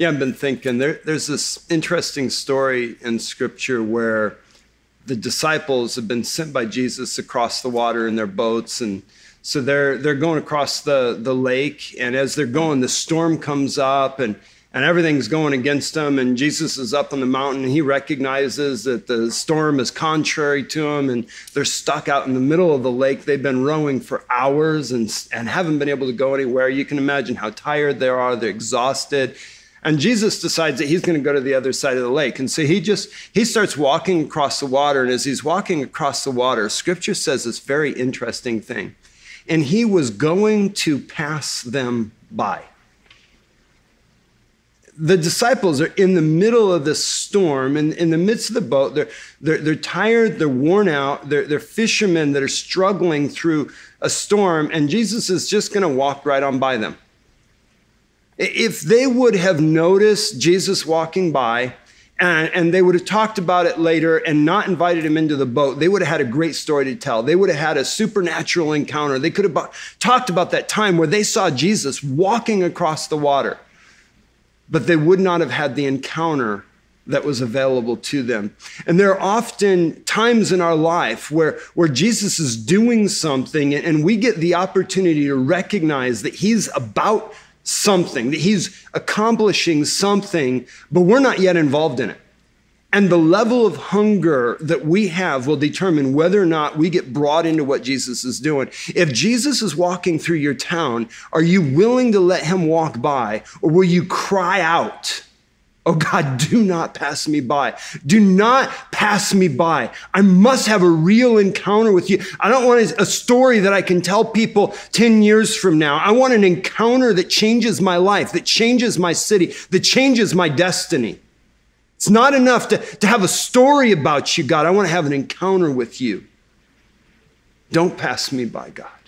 Yeah, I've been thinking there, there's this interesting story in scripture where the disciples have been sent by Jesus across the water in their boats. And so they're, they're going across the, the lake. And as they're going, the storm comes up and, and everything's going against them. And Jesus is up on the mountain. And he recognizes that the storm is contrary to him. And they're stuck out in the middle of the lake. They've been rowing for hours and, and haven't been able to go anywhere. You can imagine how tired they are. They're exhausted. And Jesus decides that he's going to go to the other side of the lake. And so he just he starts walking across the water and as he's walking across the water, scripture says this very interesting thing. And he was going to pass them by. The disciples are in the middle of this storm, and in the midst of the boat, they're, they're, they're tired, they're worn out, they're, they're fishermen that are struggling through a storm, and Jesus is just going to walk right on by them. If they would have noticed Jesus walking by, and, and, they would have talked about it later and not invited him into the boat, they would have had a great story to tell. They would have had a supernatural encounter. They could have talked about that time where they saw Jesus walking across the water, but they would not have had the encounter that was available to them. And there are often times in our life where, where Jesus is doing something and we get the opportunity to recognize that he's about something, that he's accomplishing something, but we're not yet involved in it. And the level of hunger that we have will determine whether or not we get brought into what Jesus is doing. If Jesus is walking through your town, are you willing to let him walk by, or will you cry out? Oh God, do not pass me by. Do not pass me by. I must have a real encounter with you. I don't want a story that I can tell people 10 years from now. I want an encounter that changes my life, that changes my city, that changes my destiny. It's not enough to, to have a story about you, God. I want to have an encounter with you. Don't pass me by, God.